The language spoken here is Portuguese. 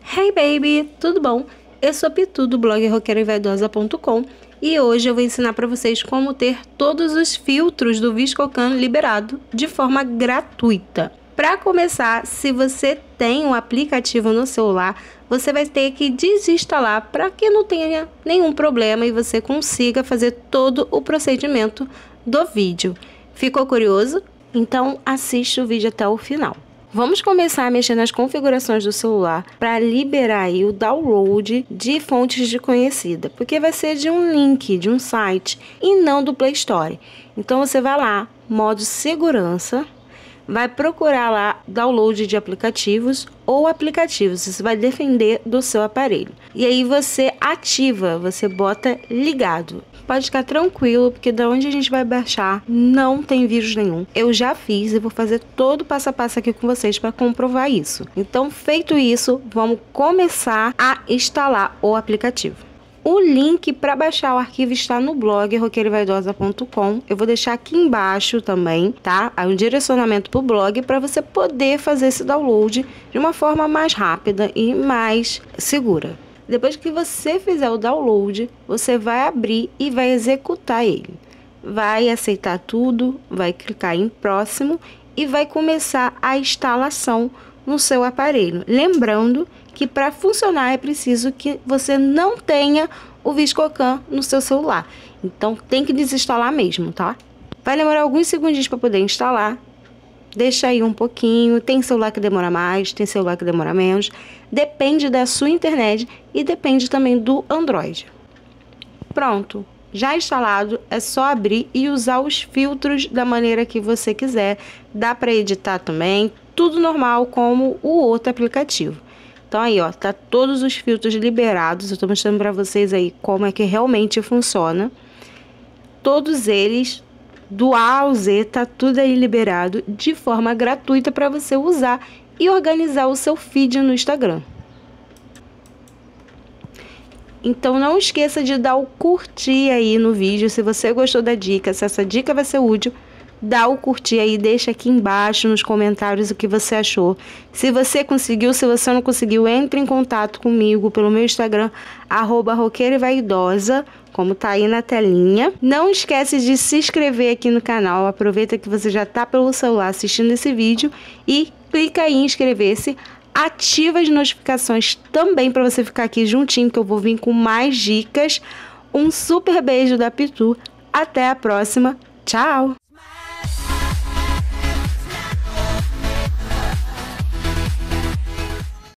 Hey baby, tudo bom? Eu sou a Pitu do blog roqueiroinvedosa.com e hoje eu vou ensinar para vocês como ter todos os filtros do Viscocan liberado de forma gratuita. Para começar, se você tem um aplicativo no celular, você vai ter que desinstalar para que não tenha nenhum problema e você consiga fazer todo o procedimento do vídeo. Ficou curioso? Então assiste o vídeo até o final. Vamos começar a mexer nas configurações do celular para liberar aí o download de fontes de conhecida, porque vai ser de um link, de um site e não do Play Store. Então você vai lá, modo segurança, vai procurar lá download de aplicativos ou aplicativos. Você vai defender do seu aparelho. E aí você ativa, você bota ligado. Pode ficar tranquilo, porque da onde a gente vai baixar não tem vírus nenhum. Eu já fiz e vou fazer todo o passo a passo aqui com vocês para comprovar isso. Então, feito isso, vamos começar a instalar o aplicativo. O link para baixar o arquivo está no blog roqueirevaidosa.com. Eu vou deixar aqui embaixo também, tá? Aí um direcionamento para o blog para você poder fazer esse download de uma forma mais rápida e mais segura. Depois que você fizer o download, você vai abrir e vai executar ele. Vai aceitar tudo, vai clicar em próximo e vai começar a instalação no seu aparelho. Lembrando que para funcionar é preciso que você não tenha o Viscocan no seu celular. Então tem que desinstalar mesmo, tá? Vai demorar alguns segundinhos para poder instalar. Deixa aí um pouquinho. Tem celular que demora mais, tem celular que demora menos. Depende da sua internet e depende também do Android. Pronto, já instalado, é só abrir e usar os filtros da maneira que você quiser. Dá para editar também, tudo normal como o outro aplicativo. Então aí, ó, tá todos os filtros liberados. Eu tô mostrando para vocês aí como é que realmente funciona. Todos eles do A ao Z tá tudo aí liberado de forma gratuita para você usar e organizar o seu feed no Instagram. Então não esqueça de dar o curtir aí no vídeo se você gostou da dica, se essa dica vai ser útil dá o curtir aí, deixa aqui embaixo nos comentários o que você achou. Se você conseguiu, se você não conseguiu, entre em contato comigo pelo meu Instagram, arroba roqueira como tá aí na telinha. Não esquece de se inscrever aqui no canal, aproveita que você já tá pelo celular assistindo esse vídeo e clica aí em inscrever-se. Ativa as notificações também para você ficar aqui juntinho, que eu vou vir com mais dicas. Um super beijo da Pitu. Até a próxima. Tchau!